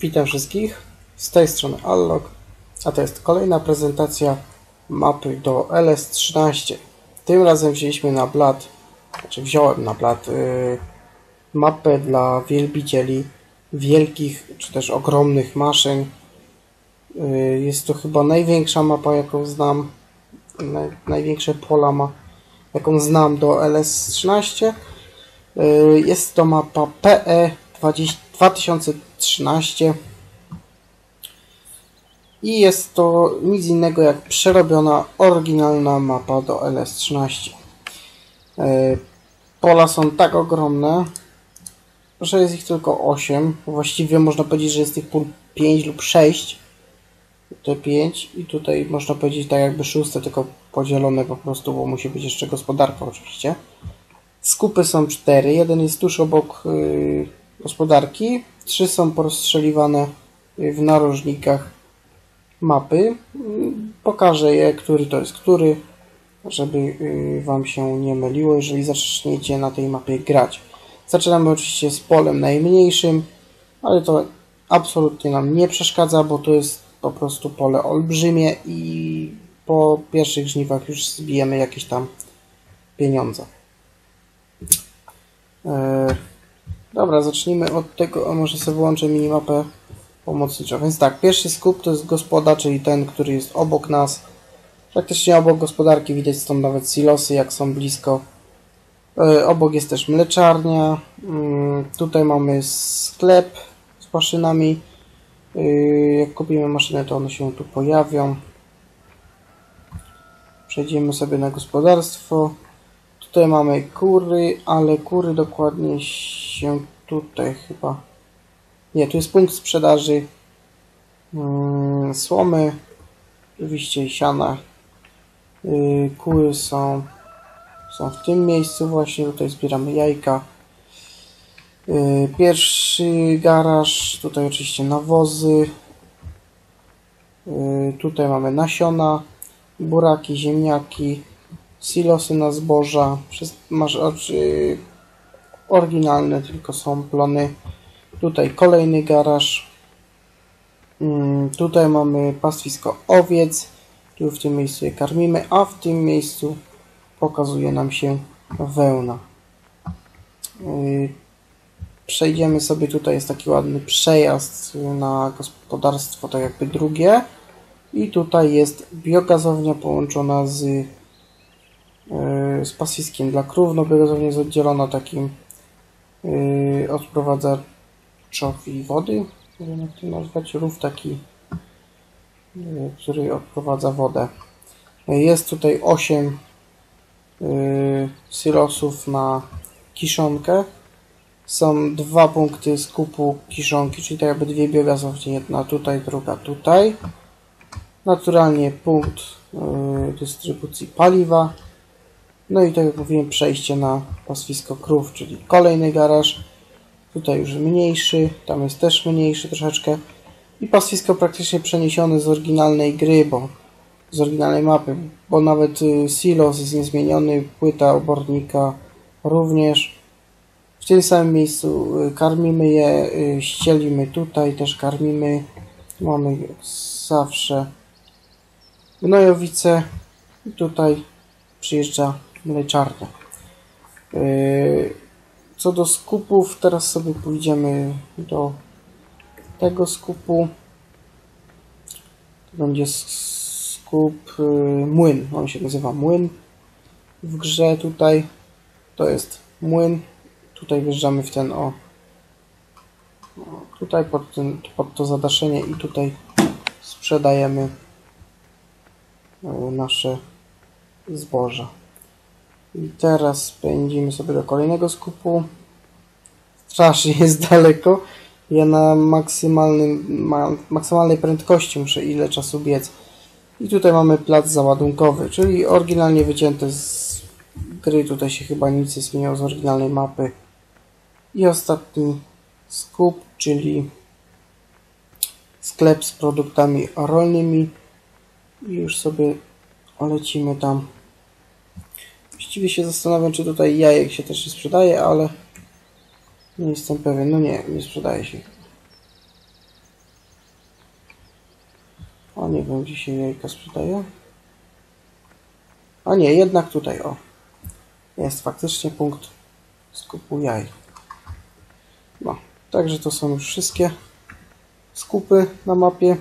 Witam wszystkich, z tej strony Allog, a to jest kolejna prezentacja mapy do LS13. Tym razem wzięliśmy na blat, znaczy wziąłem na blat yy, mapę dla wielbicieli wielkich czy też ogromnych maszyn. Yy, jest to chyba największa mapa jaką znam, naj, największe pola ma jaką znam do LS13. Yy, jest to mapa PE 20, 2013 i jest to nic innego jak przerobiona oryginalna mapa do LS13. Yy, pola są tak ogromne, że jest ich tylko 8. Właściwie można powiedzieć, że jest tych pól 5 lub 6. Te 5 i tutaj można powiedzieć tak jakby szóste, tylko podzielone po prostu, bo musi być jeszcze gospodarka oczywiście. Skupy są 4. Jeden jest tuż obok yy, gospodarki. Trzy są porozstrzeliwane w narożnikach mapy. Pokażę je, który to jest który, żeby yy, Wam się nie myliło, jeżeli zaczniecie na tej mapie grać. Zaczynamy oczywiście z polem najmniejszym, ale to absolutnie nam nie przeszkadza, bo to jest po prostu pole olbrzymie i po pierwszych żniwach już zbijemy jakieś tam pieniądze. E, dobra, zacznijmy od tego, a może sobie włączę minimapę pomocniczą. Więc tak, pierwszy skup to jest gospoda, czyli ten, który jest obok nas. Praktycznie obok gospodarki widać są nawet silosy, jak są blisko. E, obok jest też mleczarnia. Mm, tutaj mamy sklep z maszynami. E, jak kupimy maszynę, to one się tu pojawią. Przejdziemy sobie na gospodarstwo. Tutaj mamy kury, ale kury dokładnie się tutaj chyba... Nie, tu jest punkt sprzedaży yy, słomy, oczywiście siana. Yy, kury są, są w tym miejscu właśnie, tutaj zbieramy jajka. Yy, pierwszy garaż, tutaj oczywiście nawozy. Yy, tutaj mamy nasiona, buraki, ziemniaki silosy na zboża, masz oczy oryginalne, tylko są plony. Tutaj kolejny garaż. Mm, tutaj mamy pastwisko owiec. Tu w tym miejscu je karmimy, a w tym miejscu pokazuje nam się wełna. Y, przejdziemy sobie, tutaj jest taki ładny przejazd na gospodarstwo, tak jakby drugie. I tutaj jest biogazownia połączona z z pasiskiem dla krów. No biogazownia jest oddzielona takim yy, odprowadzaczowi wody. Nie jak to nazwać. Rów taki, yy, który odprowadza wodę. Jest tutaj 8 yy, silosów na kiszonkę. Są dwa punkty skupu kiszonki, czyli tak jakby dwie biogazownie, jedna tutaj, druga tutaj. Naturalnie punkt yy, dystrybucji paliwa no i tak jak mówiłem, przejście na pastwisko krów, czyli kolejny garaż. Tutaj już mniejszy, tam jest też mniejszy troszeczkę. I pastwisko praktycznie przeniesione z oryginalnej gry, bo z oryginalnej mapy, bo nawet y, silos jest niezmieniony, płyta obornika również. W tym samym miejscu y, karmimy je, y, ścielimy tutaj, też karmimy. Mamy zawsze gnojowice i tutaj przyjeżdża mleczarnia. Yy, co do skupów, teraz sobie pójdziemy do tego skupu. To będzie skup yy, młyn. On się nazywa młyn. W grze tutaj to jest młyn. Tutaj wjeżdżamy w ten o tutaj pod, ten, pod to zadaszenie i tutaj sprzedajemy yy, nasze zboża. I teraz pędzimy sobie do kolejnego skupu. Strasznie jest daleko. Ja na maksymalnym, ma, maksymalnej prędkości muszę ile czasu biec. I tutaj mamy plac załadunkowy, czyli oryginalnie wycięte z gry. Tutaj się chyba nic nie zmieniło z oryginalnej mapy. I ostatni skup, czyli sklep z produktami rolnymi. I już sobie lecimy tam Właściwie się zastanawiam, czy tutaj jajek się też nie sprzedaje, ale nie jestem pewien. No nie, nie sprzedaje się. O, nie wiem, gdzie się jajka sprzedaje. A nie, jednak tutaj, o. Jest faktycznie punkt skupu jaj. No, także to są już wszystkie skupy na mapie.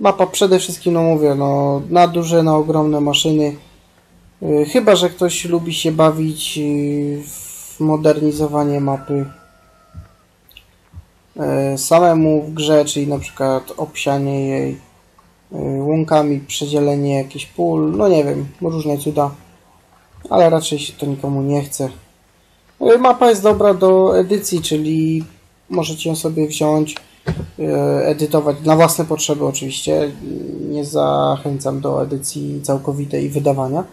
Mapa przede wszystkim, no mówię, no na duże, na ogromne maszyny. Yy, Chyba, że ktoś lubi się bawić yy, w modernizowanie mapy yy, samemu w grze, czyli na przykład obsianie jej łąkami, przedzielenie jakichś pól, no nie wiem, różne cuda, ale raczej się to nikomu nie chce. Mapa jest dobra do edycji, czyli możecie ją sobie wziąć, edytować na własne potrzeby oczywiście. Nie zachęcam do edycji całkowitej i wydawania.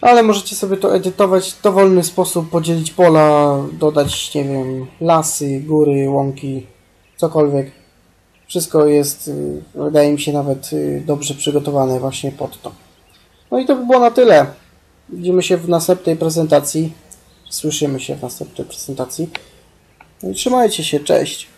Ale możecie sobie to edytować w dowolny sposób, podzielić pola, dodać, nie wiem, lasy, góry, łąki, cokolwiek. Wszystko jest, y, wydaje mi się, nawet y, dobrze przygotowane właśnie pod to. No i to by było na tyle. Widzimy się w następnej prezentacji. Słyszymy się w następnej prezentacji. No i trzymajcie się, cześć.